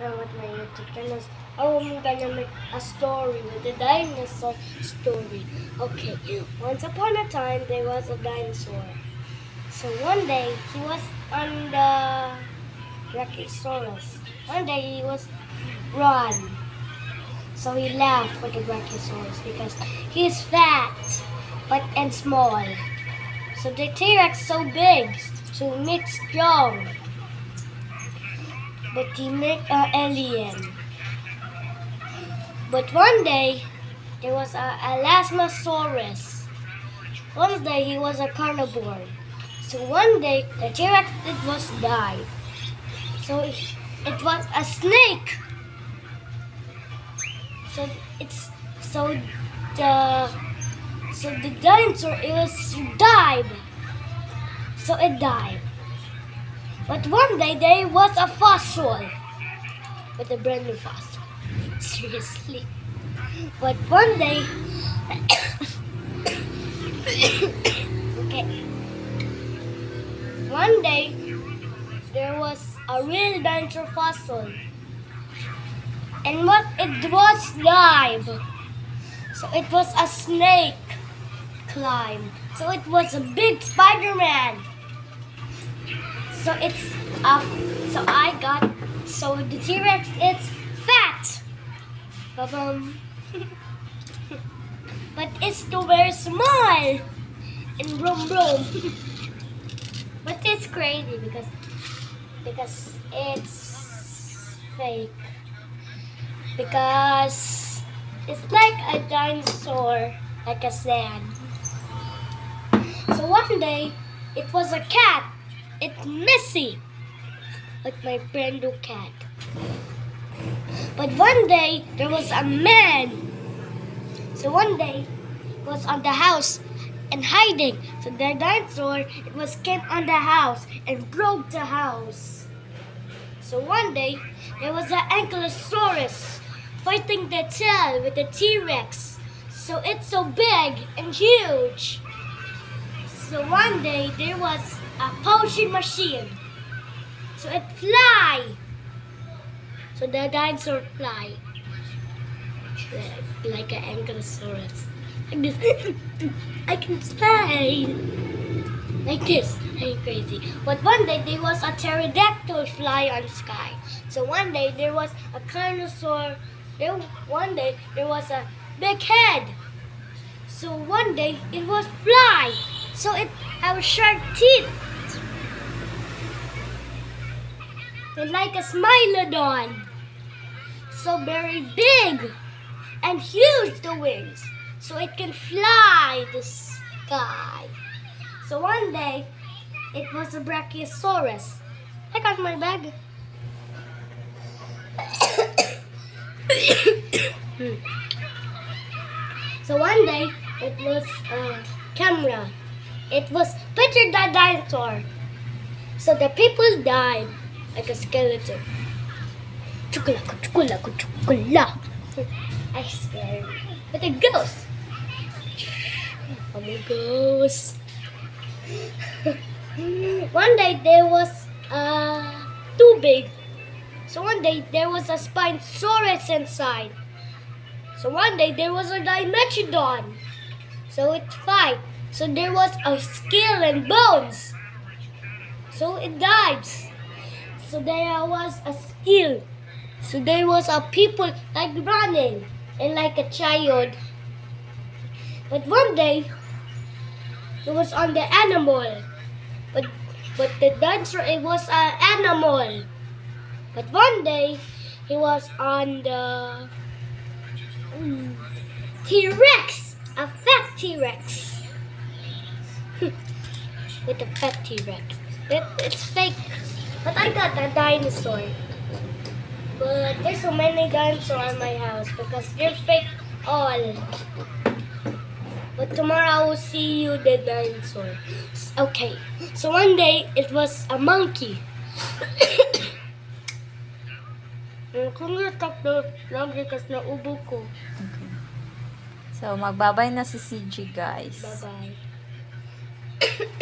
at my YouTube channel. I'm gonna make a story with a dinosaur story. Okay, once upon a time there was a dinosaur. So one day he was on the Brachiosaurus. One day he was run. So he laughed for the Brachiosaurus because he's fat but and small. So the T-Rex so big, so make strong. But he make a alien. But one day there was a Elasmosaurus. One day he was a carnivore. So one day the T-Rex it was died. So it, it was a snake. So it's so the so the dinosaur it was died. So it died. But one day there was a fossil. But a brand new fossil. Seriously. But one day Okay. One day there was a real dinosaur fossil. And what it was live. So it was a snake climb. So it was a big Spider-Man. So it's uh, so I got so the T-Rex it's fat. Ba-bum. but it's still very small. And boom boom. but it's crazy because because it's fake. Because it's like a dinosaur, like a sand. So one day, it was a cat. It's Missy, like my brand new cat. But one day, there was a man. So one day, was on the house and hiding. So the dinosaur, it was came on the house and broke the house. So one day, there was an Ankylosaurus fighting the tail with the T-Rex. So it's so big and huge. So one day there was a potion machine. So it fly. So the dinosaur fly. Like, an Ankylosaurus. Like this. I can fly. Like this. I'm crazy. But one day there was a pterodactyl fly on the sky. So one day there was a carnosaur. There one day there was a big head. So one day it was fly. So it have sharp teeth. Like a smilodon. So very big and huge the wings. So it can fly the sky. So one day it was a Brachiosaurus. I got my bag. so one day it was a camera. It was Peter the dinosaur. So the people died like a skeleton. Chukula, chukula, chukula. I scared. But a ghost. I'm a ghost. one day there was uh, too big. So one day there was a Spinosaurus inside. So one day there was a Dimetrodon. So it fight. So there was a skull and bones. So it dives. So there was a skill. So there was a people like running and like a child. But one day it was on the animal. But but the dancer it was an animal. But one day he was on the mm, T-Rex, a fat T-Rex. With a fat T-Rex. It, it's fake. Got a dinosaur. But there's so many dinosaurs in my house because they're fake all. But tomorrow I will see you the dinosaur. Okay. So one day it was a monkey. Kung natakot lang kasi naubo ko. Okay. So, magbabay na si CG, guys. Bye-bye.